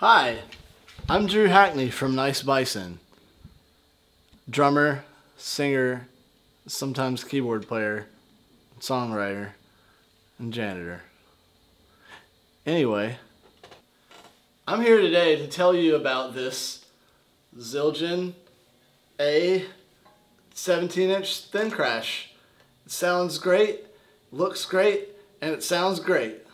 Hi, I'm Drew Hackney from Nice Bison. Drummer, singer, sometimes keyboard player, songwriter, and janitor. Anyway, I'm here today to tell you about this Zildjian A 17 inch thin crash. It sounds great, looks great, and it sounds great.